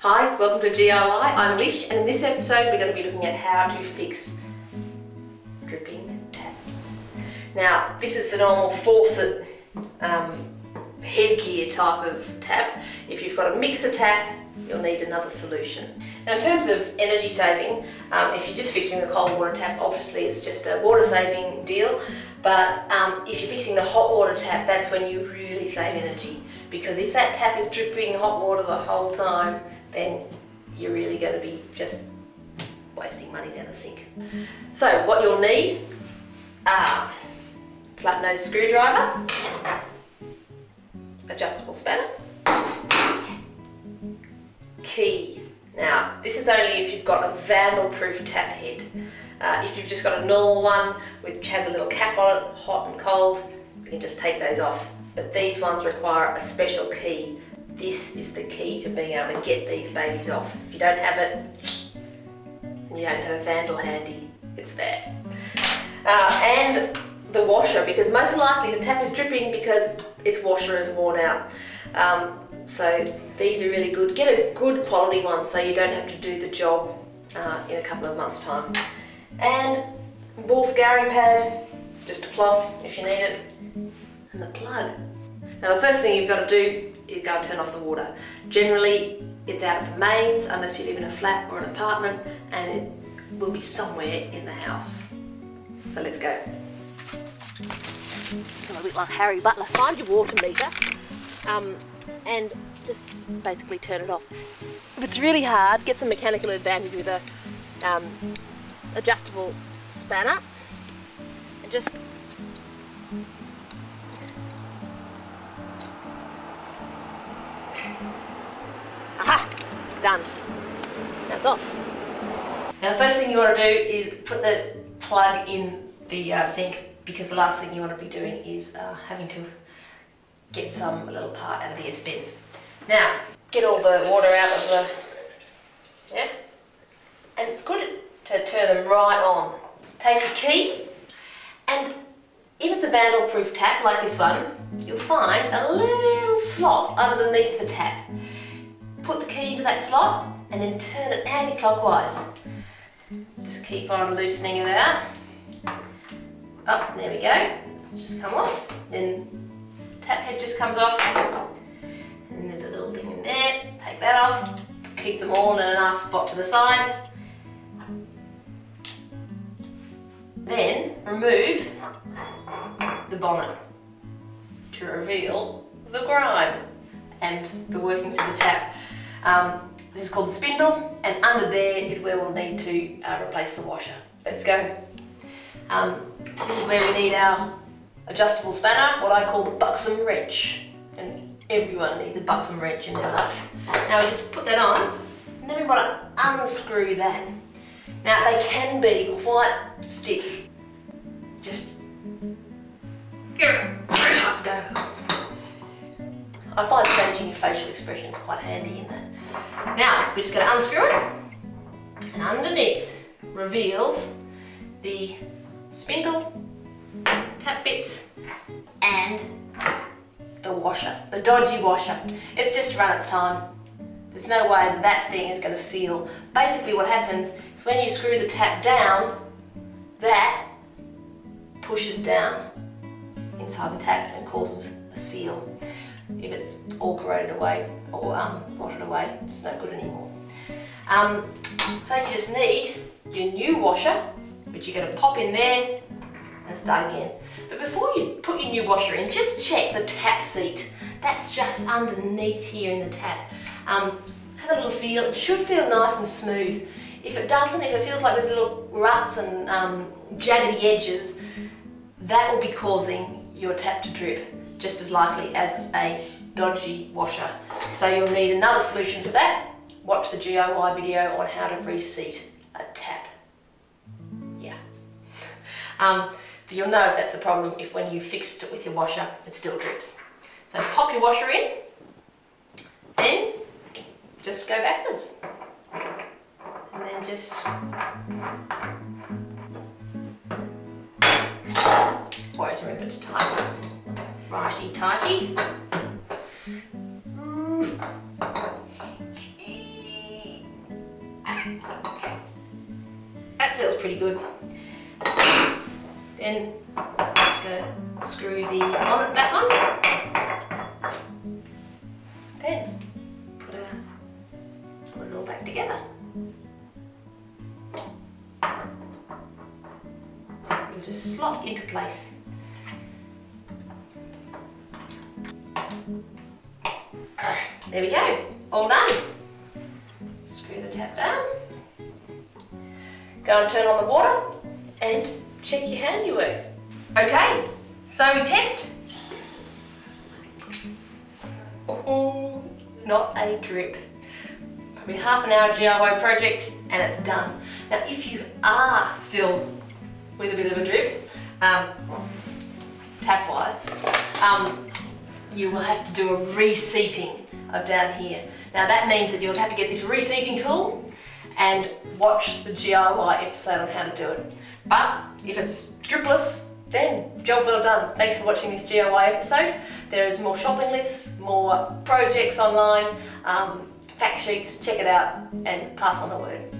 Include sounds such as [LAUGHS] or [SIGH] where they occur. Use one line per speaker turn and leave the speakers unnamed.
Hi, welcome to GIY. I'm Lish and in this episode we're going to be looking at how to fix dripping taps. Now this is the normal faucet um, headgear type of tap. If you've got a mixer tap you'll need another solution. Now in terms of energy saving, um, if you're just fixing the cold water tap obviously it's just a water saving deal but um, if you're fixing the hot water tap that's when you really save energy because if that tap is dripping hot water the whole time then you're really going to be just wasting money down the sink. So what you'll need are flat nose screwdriver, adjustable spanner, key. Now this is only if you've got a vandal proof tap head. Uh, if you've just got a normal one which has a little cap on it, hot and cold, you can just take those off. But these ones require a special key this is the key to being able to get these babies off. If you don't have it, you don't have a vandal handy, it's bad. Uh, and the washer, because most likely the tap is dripping because its washer is worn out. Um, so these are really good. Get a good quality one so you don't have to do the job uh, in a couple of months time. And wool scouring pad, just a cloth if you need it, and the plug. Now the first thing you've got to do is go and turn off the water. Generally it's out of the mains unless you live in a flat or an apartment and it will be somewhere in the house. So let's go. A bit like Harry Butler, find your water meter um, and just basically turn it off. If it's really hard, get some mechanical advantage with a um, adjustable spanner and just Done. That's off. Now the first thing you want to do is put the plug in the uh, sink because the last thing you want to be doing is uh, having to get some little part out of the S-bend. Now, get all the water out of the, yeah? And it's good to turn them right on. Take your key and if it's a vandal proof tap like this one, you'll find a little slot underneath the tap. Put the key into that slot and then turn it anti-clockwise. Just keep on loosening it out. Up, there we go. It's just come off. Then tap head just comes off. And there's a little thing in there. Take that off. Keep them all in a nice spot to the side. Then remove the bonnet to reveal the grime and the workings of the tap. Um, this is called the spindle and under there is where we'll need to uh, replace the washer. Let's go. Um, this is where we need our adjustable spanner, what I call the buxom wrench. And everyone needs a buxom wrench in their life. Now we just put that on and then we want to unscrew that. Now they can be quite stiff. Just go. I find changing your facial expressions quite handy in that. Now, we're just going to unscrew it, and underneath reveals the spindle, tap bits, and the washer, the dodgy washer. It's just run its time. There's no way that thing is going to seal. Basically what happens is when you screw the tap down, that pushes down inside the tap and causes a seal if it's all corroded away or um, rotted away, it's no good anymore. Um, so you just need your new washer, which you're going to pop in there and start again. But before you put your new washer in, just check the tap seat. That's just underneath here in the tap. Um, have a little feel, it should feel nice and smooth. If it doesn't, if it feels like there's little ruts and um, jaggedy edges, that will be causing your tap to drip just as likely as a dodgy washer. So you'll need another solution for that. Watch the GIY video on how to reseat a tap. Yeah. [LAUGHS] Um, but you'll know if that's the problem if when you fixed it with your washer, it still drips. So pop your washer in, then just go backwards. And then just always remember to tighten Righty tighty. That feels pretty good. Then I'm just going to screw the bonnet back on. Then put, a, put it all back together. It'll just slot into place. There we go, all done. Screw the tap down. Go and turn on the water and check your handiwork. Okay, so we test. Oh, not a drip. Probably half an hour DIY project and it's done. Now if you are still with a bit of a drip, um, tap wise, um, you will have to do a reseating of down here. Now that means that you'll have to get this reseating tool and watch the DIY episode on how to do it. But if it's dripless, then job well done. Thanks for watching this DIY episode. There is more shopping lists, more projects online, um, fact sheets, check it out and pass on the word.